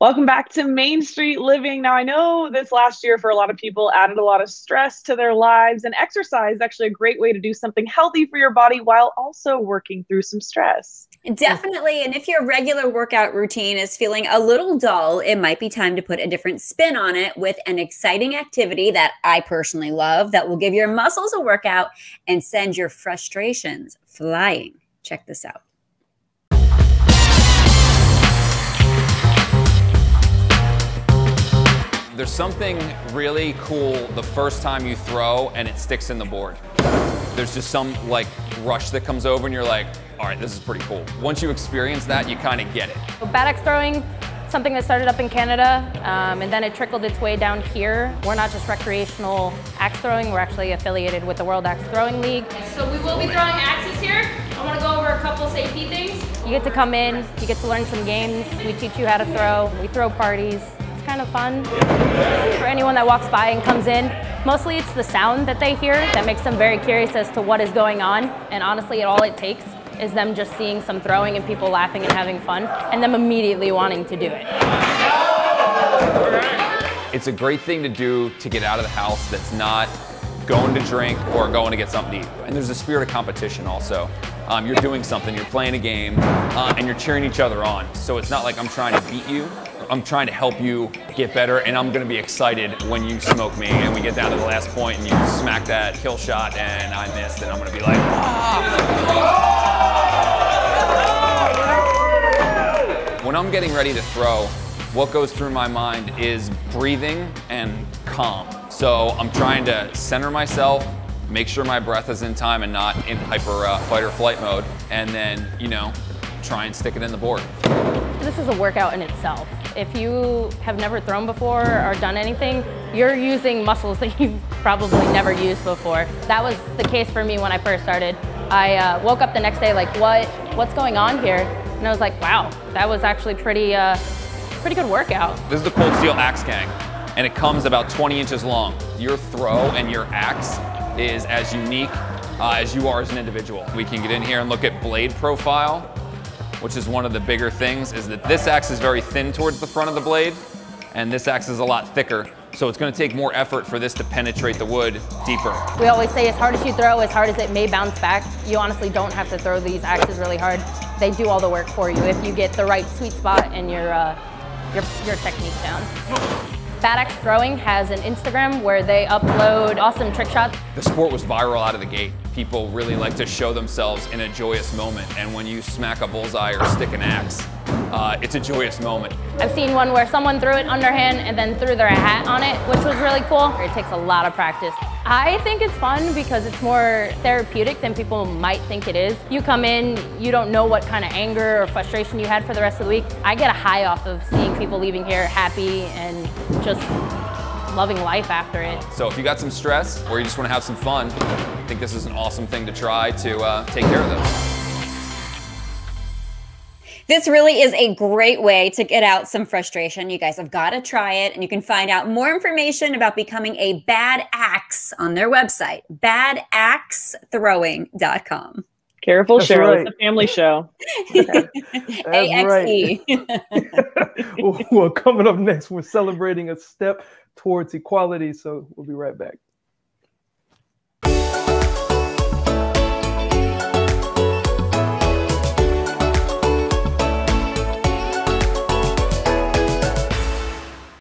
Welcome back to Main Street Living. Now, I know this last year for a lot of people added a lot of stress to their lives, and exercise is actually a great way to do something healthy for your body while also working through some stress. Definitely. And if your regular workout routine is feeling a little dull, it might be time to put a different spin on it with an exciting activity that I personally love that will give your muscles a workout and send your frustrations flying. Check this out. There's something really cool the first time you throw and it sticks in the board. There's just some like rush that comes over and you're like, all right, this is pretty cool. Once you experience that, you kind of get it. So bad axe throwing, something that started up in Canada, um, and then it trickled its way down here. We're not just recreational axe throwing, we're actually affiliated with the World Axe Throwing League. So we will be throwing axes here. I want to go over a couple safety things. You get to come in, you get to learn some games, we teach you how to throw, we throw parties, kind of fun for anyone that walks by and comes in. Mostly it's the sound that they hear that makes them very curious as to what is going on. And honestly, all it takes is them just seeing some throwing and people laughing and having fun and them immediately wanting to do it. It's a great thing to do to get out of the house that's not going to drink or going to get something to eat. And there's a spirit of competition also. Um, you're doing something, you're playing a game, uh, and you're cheering each other on. So it's not like I'm trying to beat you. I'm trying to help you get better, and I'm gonna be excited when you smoke me and we get down to the last point and you smack that kill shot and I missed, and I'm gonna be like, ah! When I'm getting ready to throw, what goes through my mind is breathing and calm. So I'm trying to center myself, make sure my breath is in time and not in hyper uh, fight or flight mode, and then, you know, try and stick it in the board. This is a workout in itself. If you have never thrown before or done anything, you're using muscles that you've probably never used before. That was the case for me when I first started. I uh, woke up the next day like, what, what's going on here? And I was like, wow, that was actually pretty, uh, pretty good workout. This is the Cold Steel Axe Gang, and it comes about 20 inches long. Your throw and your axe is as unique uh, as you are as an individual. We can get in here and look at blade profile, which is one of the bigger things, is that this axe is very thin towards the front of the blade, and this axe is a lot thicker. So it's gonna take more effort for this to penetrate the wood deeper. We always say as hard as you throw, as hard as it may bounce back, you honestly don't have to throw these axes really hard. They do all the work for you if you get the right sweet spot and your, uh, your, your technique down. Bad Axe Throwing has an Instagram where they upload awesome trick shots. The sport was viral out of the gate. People really like to show themselves in a joyous moment, and when you smack a bullseye or stick an axe, uh, it's a joyous moment. I've seen one where someone threw it underhand and then threw their hat on it, which was really cool. It takes a lot of practice. I think it's fun because it's more therapeutic than people might think it is. You come in, you don't know what kind of anger or frustration you had for the rest of the week. I get a high off of seeing people leaving here happy and just loving life after it. So if you got some stress or you just want to have some fun, I think this is an awesome thing to try to uh, take care of those. This really is a great way to get out some frustration. You guys have got to try it, and you can find out more information about becoming a bad axe on their website, badaxethrowing.com. Careful, That's Cheryl. right. It's a family show. That's right. well, coming up next, we're celebrating a step towards equality. So we'll be right back.